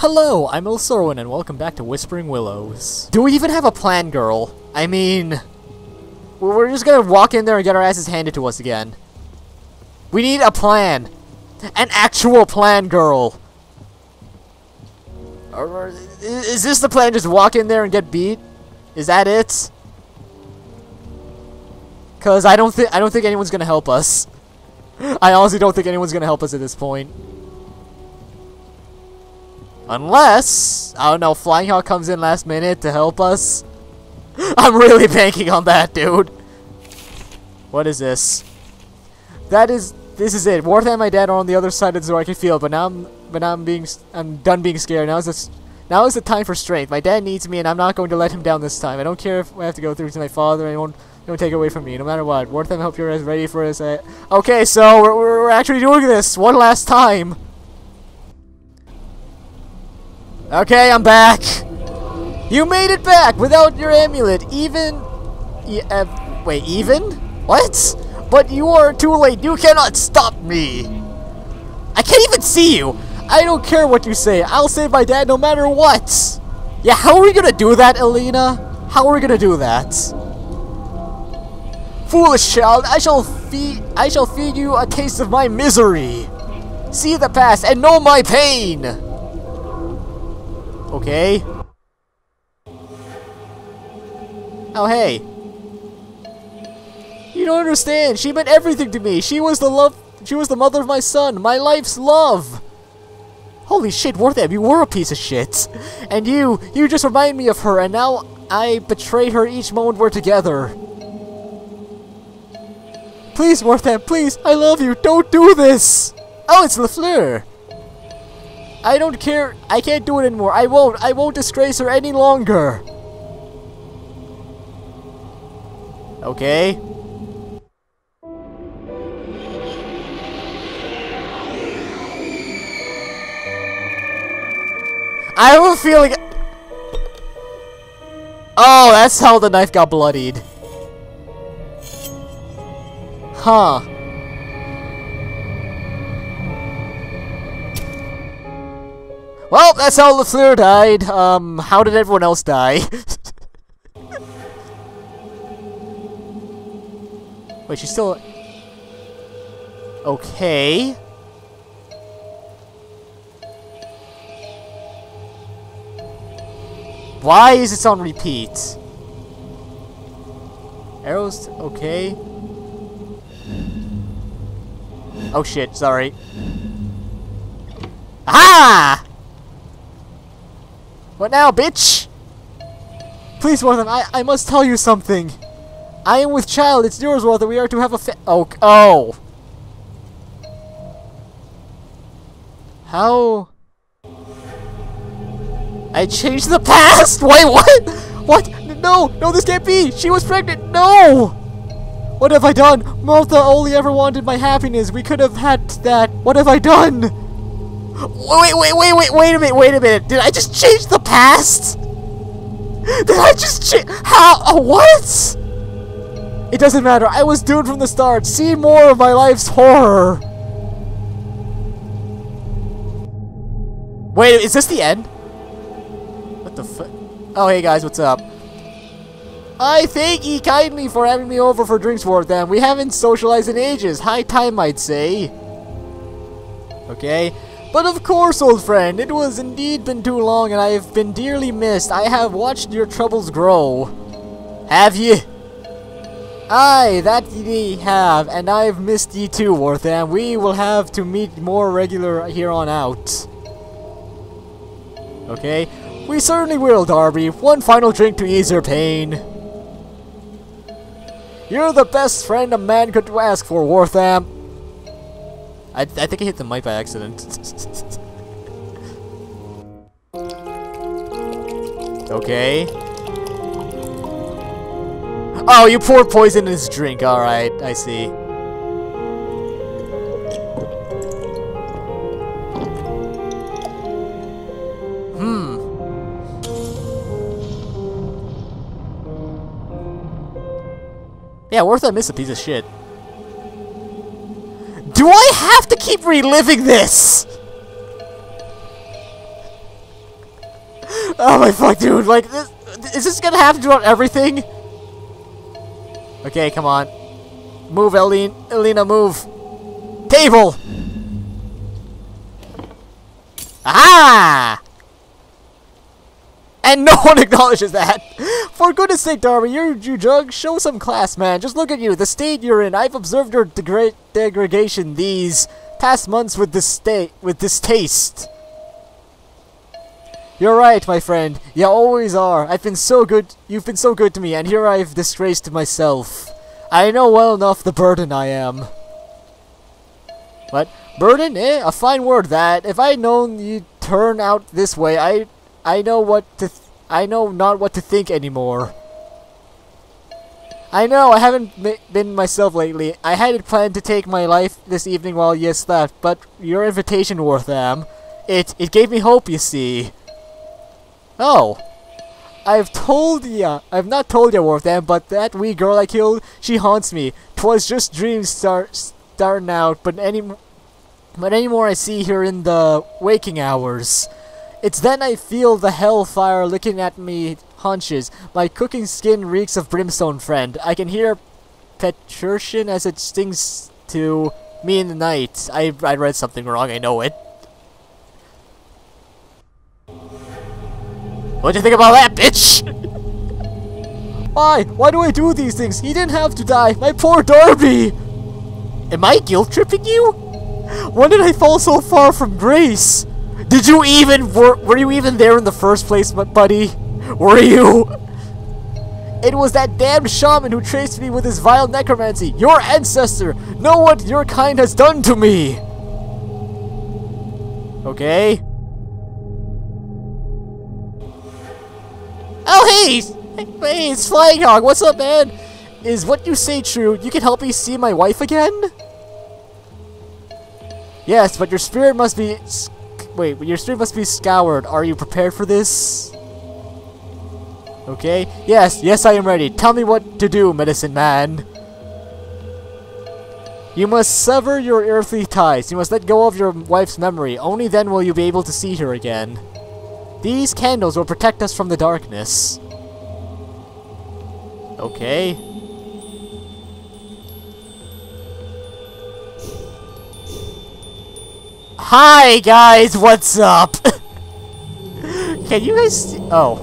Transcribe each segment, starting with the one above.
Hello, I'm Ilserwin, and welcome back to Whispering Willows. Do we even have a plan, girl? I mean... We're just gonna walk in there and get our asses handed to us again. We need a plan. An actual plan, girl. Is this the plan, just walk in there and get beat? Is that it? Cause I don't think I don't think anyone's gonna help us. I honestly don't think anyone's gonna help us at this point. Unless, I don't know, Flying Hawk comes in last minute to help us. I'm really banking on that, dude. What is this? That is, this is it. Wortham and my dad are on the other side of the. I can feel but now I'm, but now I'm being, I'm done being scared. Now is the, now is the time for strength. My dad needs me, and I'm not going to let him down this time. I don't care if I have to go through to my father. and he won't, he won't take it away from me, no matter what. Wortham, I hope you're as ready for this. Okay, so we're we're actually doing this one last time. Okay, I'm back. You made it back without your amulet. Even, e- uh, wait, even? What? But you are too late. You cannot stop me. I can't even see you. I don't care what you say. I'll save my dad no matter what. Yeah, how are we gonna do that, Elena? How are we gonna do that? Foolish child, I shall feed I shall feed you a taste of my misery. See the past and know my pain. Okay. Oh hey. You don't understand. She meant everything to me. She was the love she was the mother of my son, my life's love. Holy shit, Wortham, you were a piece of shit. And you, you just remind me of her, and now I betray her each moment we're together. Please, Wortham, please, I love you, don't do this! Oh, it's LaFleur! I don't care, I can't do it anymore, I won't, I won't disgrace her any longer! Okay. I have a feeling... Oh, that's how the knife got bloodied. Huh. Well, that's how LaFleur died. Um, how did everyone else die? Wait, she's still... Okay. Why is this on repeat? Arrows, okay. Oh shit, sorry. Ah! What now, bitch? Please, Wortham, I, I must tell you something. I am with child, it's yours, Wortham, we are to have a fa- Oh, oh. How? I changed the past! Wait, what? What? No, no, this can't be! She was pregnant! No! What have I done? Martha only ever wanted my happiness. We could have had that. What have I done? Wait, wait, wait, wait, wait a minute, wait a minute. Did I just change the past? Did I just change? How? Uh, what? It doesn't matter. I was doomed from the start. See more of my life's horror. Wait, is this the end? What the fuck? Oh, hey guys, what's up? I thank ye kindly for having me over for drinks for them. We haven't socialized in ages. High time, I'd say. Okay. But of course, old friend, it was indeed been too long and I have been dearly missed. I have watched your troubles grow. Have ye? Aye, that ye have, and I've missed ye too, Wortham. We will have to meet more regular here on out. Okay? We certainly will, Darby. One final drink to ease your pain. You're the best friend a man could ask for, Wortham. I, I think I hit the mic by accident. okay. Oh, you poured poison in his drink. Alright, I see. Hmm. Yeah, worth I miss a piece of shit. Do I have to keep reliving this? Oh my fuck, dude! Like, this, is this gonna happen throughout everything? Okay, come on. Move, Elena. Elena, move. Table! Ah! And no one acknowledges that. For goodness sake, Darby, you're you jug. Show some class, man. Just look at you, the state you're in. I've observed your degra degradation these past months with this state, with distaste. You're right, my friend. You always are. I've been so good. You've been so good to me, and here I've disgraced myself. I know well enough the burden I am. What? Burden? Eh? A fine word that. If I'd known you'd turn out this way, I I know what to I know not what to think anymore. I know, I haven't been myself lately. I had planned to take my life this evening while you slept, but your invitation, Wortham, it, it gave me hope, you see. Oh. I've told ya, I've not told ya, Wortham, but that wee girl I killed, she haunts me. Twas just dreams start starting out, but any, but any more I see her in the waking hours. It's then I feel the hellfire looking at me hunches. My cooking skin reeks of brimstone, friend. I can hear Petrushian as it stings to me in the night. I, I read something wrong, I know it. What'd you think about that, bitch? Why? Why do I do these things? He didn't have to die. My poor Darby! Am I guilt-tripping you? When did I fall so far from grace? Did you even, were, were you even there in the first place, buddy? Were you? It was that damned shaman who traced me with his vile necromancy. Your ancestor. Know what your kind has done to me. Okay. Oh, hey! Hey, it's Flying Hawk. What's up, man? Is what you say true? You can help me see my wife again? Yes, but your spirit must be Wait, your street must be scoured. Are you prepared for this? Okay. Yes, yes I am ready. Tell me what to do, medicine man. You must sever your earthly ties. You must let go of your wife's memory. Only then will you be able to see her again. These candles will protect us from the darkness. Okay. Hi guys, what's up? Can you guys Oh.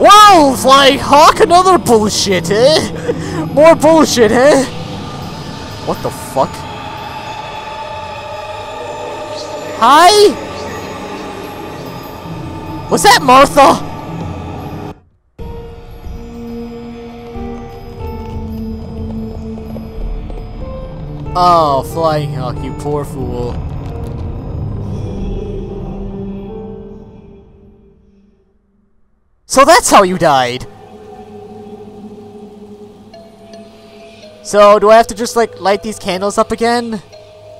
Wow, Flying Hawk, another bullshit, eh? More bullshit, eh? What the fuck? Hi? Was that Martha? Oh, Flying Hawk, you poor fool. So that's how you died! So, do I have to just, like, light these candles up again?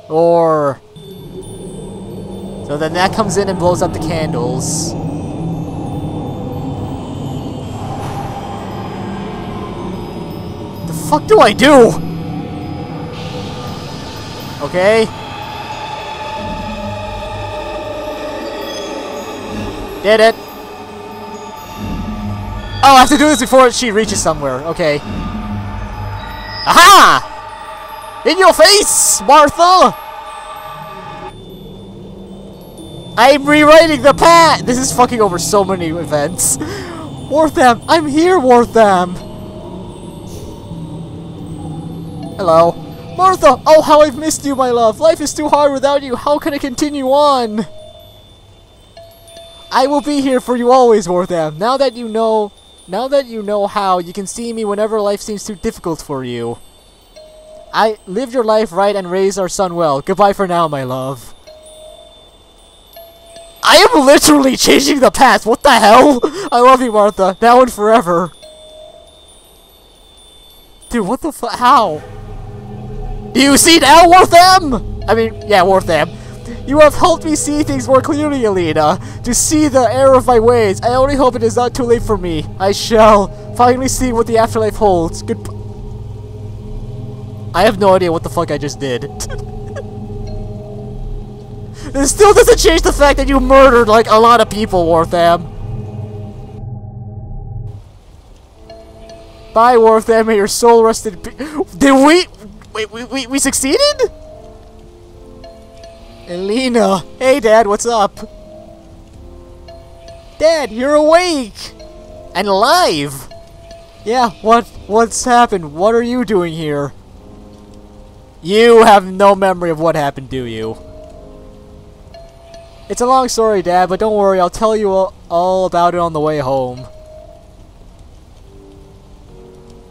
Or... So then that comes in and blows up the candles. The fuck do I do? Okay? Did it. Oh, I have to do this before she reaches somewhere. Okay. Aha! In your face, Martha! I'm rewriting the path! This is fucking over so many events. Wortham! I'm here, Wortham! Hello. Martha! Oh, how I've missed you, my love! Life is too hard without you! How can I continue on? I will be here for you always, Martha. Now that you know... Now that you know how, you can see me whenever life seems too difficult for you. I live your life right and raise our son well. Goodbye for now, my love. I am literally changing the past. What the hell? I love you, Martha. Now and forever. Dude, what the fuck? How? You see now, Wortham? I mean, yeah, Wortham. You have helped me see things more clearly, Elena. To see the error of my ways. I only hope it is not too late for me. I shall finally see what the afterlife holds. Good. I have no idea what the fuck I just did. This still doesn't change the fact that you murdered, like, a lot of people, Wortham. Bye, Wortham, may your soul rest in peace. Did we... Wait, we, we, we succeeded? Elena. Hey, Dad, what's up? Dad, you're awake! And alive! Yeah, what, what's happened? What are you doing here? You have no memory of what happened, do you? It's a long story, Dad, but don't worry, I'll tell you all, all about it on the way home.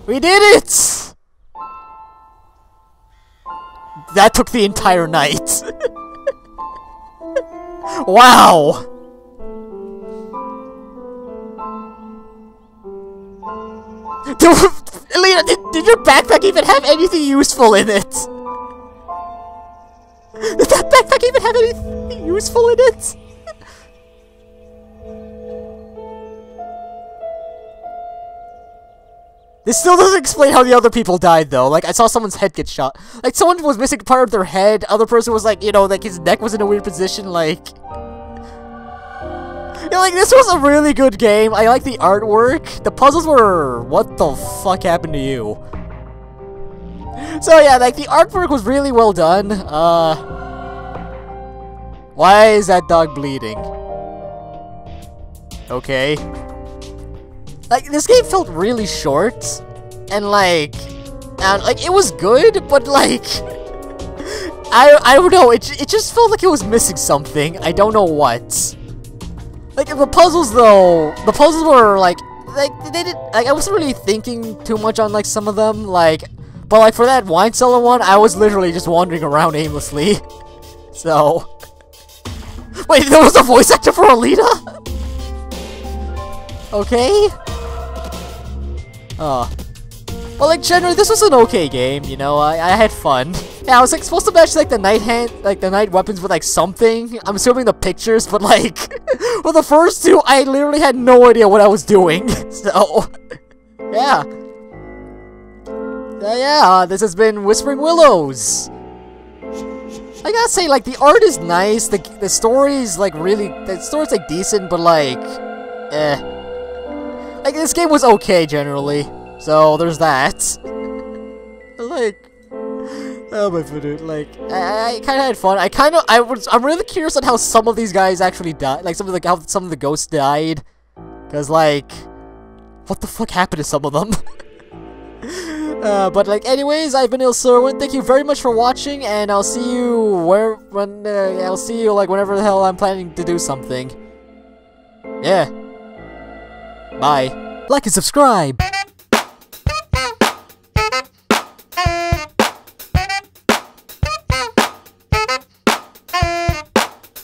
We did it! That took the entire night. wow! Elena, did, did your backpack even have anything useful in it? Did that backpack even have anything useful in it? This still doesn't explain how the other people died, though. Like, I saw someone's head get shot. Like, someone was missing part of their head. Other person was like, you know, like his neck was in a weird position. Like, yeah, like, this was a really good game. I like the artwork. The puzzles were... What the fuck happened to you? So, yeah, like, the artwork was really well done. Uh... Why is that dog bleeding? Okay. Like, this game felt really short. And, like... And, like, it was good, but, like... I, I don't know, it, it just felt like it was missing something. I don't know what. Like, the puzzles, though, the puzzles were, like, like, they didn't, like, I wasn't really thinking too much on, like, some of them, like, but, like, for that wine cellar one, I was literally just wandering around aimlessly. so... Wait, there was a voice actor for Alita? okay. Oh. Well, like, generally, this was an okay game, you know, I, I had fun. Yeah, I was, like, supposed to match, like, the night hand, like, the night weapons with, like, something. I'm assuming the pictures, but, like, for the first two, I literally had no idea what I was doing. so, yeah. Uh, yeah, this has been Whispering Willows. I gotta say, like, the art is nice, the, the story's, like, really, the story's, like, decent, but, like, eh. Like, this game was okay, generally. So, there's that. like, oh my goodness, like, I, I kind of had fun. I kind of, I was, I'm really curious on how some of these guys actually died. Like, some of the, how some of the ghosts died. Because, like, what the fuck happened to some of them? Uh, but like, anyways, I've been Ilserwin. Thank you very much for watching, and I'll see you where when uh, I'll see you like whenever the hell I'm planning to do something. Yeah. Bye. Like and subscribe.